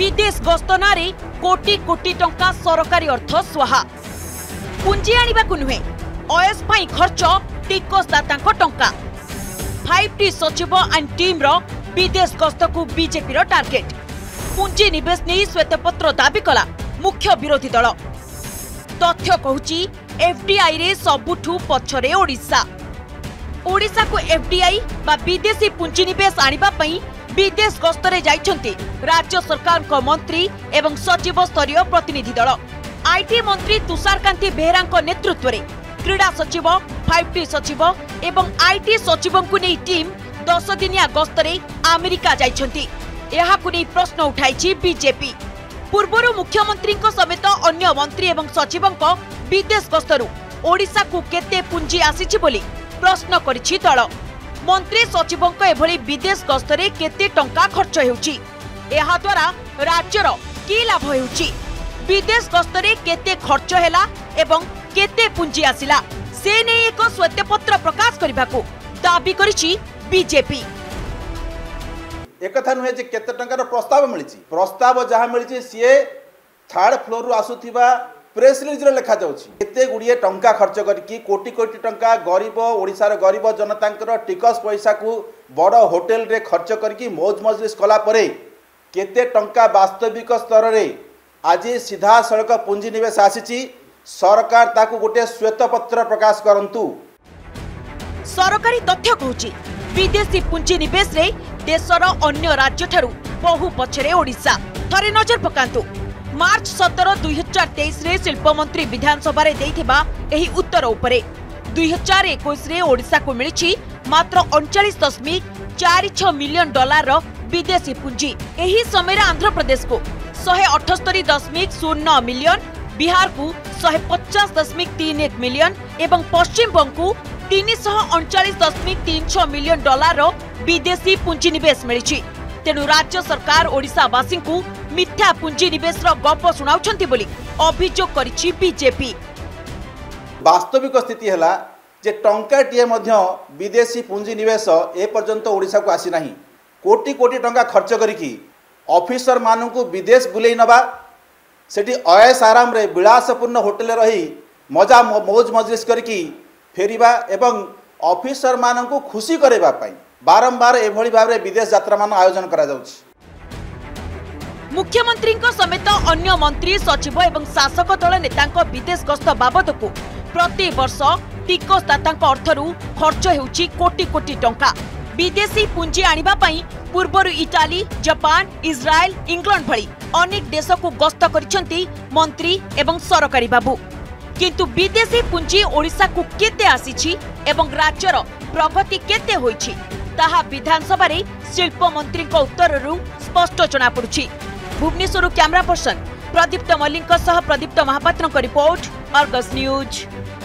বিদেশ গস্ত নাঁরে কোটি কোটি টঙ্কা সরকারি অর্থ স্বাহা পুঞ্জি আনবাক নুহে অয়েস পাই খরচ ଟିକସଦାତାଙ୍କ ଟଙ୍କା ଫାଇଭ୍ ଟି ସଚିବ ଆଣ୍ଡ ଟିମ୍ର ବିଦେଶ ଗସ୍ତକୁ ବିଜେପିର ଟାର୍ଗେଟ୍ ପୁଞ୍ଜି ନିବେଶ ନେଇ ଶ୍ୱେତପତ୍ର ଦାବି କଲା ମୁଖ୍ୟ ବିରୋଧୀ ଦଳ ତଥ୍ୟ କହୁଛି ଏଫ୍ଡିଆଇରେ ସବୁଠୁ ପଛରେ ଓଡ଼ିଶା ଓଡ଼ିଶାକୁ ଏଫ୍ଡିଆଇ ବା ବିଦେଶୀ ପୁଞ୍ଜିନିବେଶ ଆଣିବା ପାଇଁ ବିଦେଶ ଗସ୍ତରେ ଯାଇଛନ୍ତି ରାଜ୍ୟ ସରକାରଙ୍କ ମନ୍ତ୍ରୀ ଏବଂ ସଚିବ ସ୍ତରୀୟ ପ୍ରତିନିଧି ଦଳ ଆଇଟି ମନ୍ତ୍ରୀ ତୁଷାରକାନ୍ତି ବେହେରାଙ୍କ ନେତୃତ୍ୱରେ କ୍ରୀଡ଼ା ସଚିବ ଫାଇଭ୍ ଟି ସଚିବ ଏବଂ ଆଇଟି ସଚିବଙ୍କୁ ନେଇ ଟିମ୍ ଦଶ ଦିନିଆ ଗସ୍ତରେ ଆମେରିକା ଯାଇଛନ୍ତି ଏହାକୁ ନେଇ ପ୍ରଶ୍ନ ଉଠାଇଛି ବିଜେପି ପୂର୍ବରୁ ମୁଖ୍ୟମନ୍ତ୍ରୀଙ୍କ ସମେତ ଅନ୍ୟ ମନ୍ତ୍ରୀ ଏବଂ ସଚିବଙ୍କ ବିଦେଶ ଗସ୍ତରୁ ଓଡ଼ିଶାକୁ କେତେ ପୁଞ୍ଜି ଆସିଛି ବୋଲି ପ୍ରଶ୍ନ କରିଛି ଦଳ ମନ୍ତ୍ରୀ ସଚିବଙ୍କ ଏଭଳି ବିଦେଶ ଗସ୍ତରେ କେତେ ଟଙ୍କା ଖର୍ଚ୍ଚ ହେଉଛି ଏହାଦ୍ୱାରା ରାଜ୍ୟର କି ଲାଭ ହେଉଛି ବିଦେଶ ଗସ୍ତରେ କେତେ ଖର୍ଚ୍ଚ ହେଲା ଏବଂ କେତେ ପୁଞ୍ଜି ଆସିଲା ସେ ନେଇ ଏକ ଶ୍ୱେତପତ୍ର ପ୍ରକାଶ କରିବାକୁ ଦାବି କରିଛି ବିଜେପି ଏକଥା ନୁହେଁ ଯେ କେତେ ଟଙ୍କାର ପ୍ରସ୍ତାବ ମିଳିଛି ପ୍ରସ୍ତାବ ଯାହା ମିଳିଛି ସିଏ ଥାର୍ଡ ଫ୍ଲୋରରୁ ଆସୁଥିବା ପ୍ରେସ୍ ରିଲିଜ୍ରେ ଲେଖାଯାଉଛି କେତେ ଗୁଡ଼ିଏ ଟଙ୍କା ଖର୍ଚ୍ଚ କରିକି କୋଟି କୋଟି ଟଙ୍କା ଗରିବ ଓଡ଼ିଶାର ଗରିବ ଜନତାଙ୍କର ଟିକସ ପଇସାକୁ ବଡ଼ ହୋଟେଲରେ ଖର୍ଚ୍ଚ କରିକି ମୌଜ ମଜଲିସ୍ କଲା ପରେ କେତେ ଟଙ୍କା ବାସ୍ତବିକ ସ୍ତରରେ ଆଜି ସିଧାସଳଖ ପୁଞ୍ଜିନିବେଶ ଆସିଛି ସରକାର ତାକୁ ଗୋଟିଏ ଶ୍ୱେତପତ୍ର ପ୍ରକାଶ କରନ୍ତୁ ସରକାରୀ ତଥ୍ୟ କହୁଛି ବିଦେଶୀ ପୁଞ୍ଜିନିବେଶରେ ଦେଶର ଅନ୍ୟ ରାଜ୍ୟଠାରୁ ବହୁ ପଛରେ ଓଡ଼ିଶା ଥରେ ନଜର ପକାନ୍ତୁ मार्च सतर दुई हजार तेईस शिल्प मंत्री विधानसभा उत्तर उपर दुई हजार एक मिली मात्र अड़चाश दशमिक चार छ मिलियन डलार विदेशी पुंजी एही समय आंध्रप्रदेश को शहे अठस्तरी दशमिक शून्य मिलियन बिहार को शहे पचास दशमिक तीन एक मिलियन एवं पश्चिम बंग को तीनशह अड़चाश दशमिक तीन छ मिलियन डलार विदेशी पुंजी नवेश मिली तेणु राज्य सरकार को ମିଥ୍ୟା ପୁଞ୍ଜିନିବେଶର ଗପ ଶୁଣାଉଛନ୍ତି ବୋଲି ଅଭିଯୋଗ କରିଛି ବିଜେପି ବାସ୍ତବିକ ସ୍ଥିତି ହେଲା ଯେ ଟଙ୍କାଟିଏ ମଧ୍ୟ ବିଦେଶୀ ପୁଞ୍ଜିନିବେଶ ଏପର୍ଯ୍ୟନ୍ତ ଓଡ଼ିଶାକୁ ଆସିନାହିଁ କୋଟି କୋଟି ଟଙ୍କା ଖର୍ଚ୍ଚ କରିକି ଅଫିସରମାନଙ୍କୁ ବିଦେଶ ବୁଲେଇ ନେବା ସେଠି ଅଏସ୍ ଆରାମରେ ବିଳାସପୂର୍ଣ୍ଣ ହୋଟେଲରେ ରହି ମଜା ମୌଜ ମଜଲିସ କରିକି ଫେରିବା ଏବଂ ଅଫିସରମାନଙ୍କୁ ଖୁସି କରାଇବା ପାଇଁ ବାରମ୍ବାର ଏଭଳି ଭାବରେ ବିଦେଶ ଯାତ୍ରାମାନ ଆୟୋଜନ କରାଯାଉଛି ମୁଖ୍ୟମନ୍ତ୍ରୀଙ୍କ ସମେତ ଅନ୍ୟ ମନ୍ତ୍ରୀ ସଚିବ ଏବଂ ଶାସକ ଦଳ ନେତାଙ୍କ ବିଦେଶ ଗସ୍ତ ବାବଦକୁ ପ୍ରତିବର୍ଷ ଟିକସଦାତାଙ୍କ ଅର୍ଥରୁ ଖର୍ଚ୍ଚ ହେଉଛି କୋଟି କୋଟି ଟଙ୍କା ବିଦେଶୀ ପୁଞ୍ଜି ଆଣିବା ପାଇଁ ପୂର୍ବରୁ ଇଟାଲୀ ଜାପାନ ଇସ୍ରାଏଲ ଇଂଲଣ୍ଡ ଭଳି ଅନେକ ଦେଶକୁ ଗସ୍ତ କରିଛନ୍ତି ମନ୍ତ୍ରୀ ଏବଂ ସରକାରୀ ବାବୁ କିନ୍ତୁ ବିଦେଶୀ ପୁଞ୍ଜି ଓଡ଼ିଶାକୁ କେତେ ଆସିଛି ଏବଂ ରାଜ୍ୟର ପ୍ରଗତି କେତେ ହୋଇଛି ତାହା ବିଧାନସଭାରେ ଶିଳ୍ପମନ୍ତ୍ରୀଙ୍କ ଉତ୍ତରରୁ ସ୍ପଷ୍ଟ ଜଣାପଡ଼ୁଛି भुवन क्यमेरा पर्सन प्रदीप्त मल्लिक सह प्रदीप्त महापत्रको रिपोर्ट अर्गज न्यूज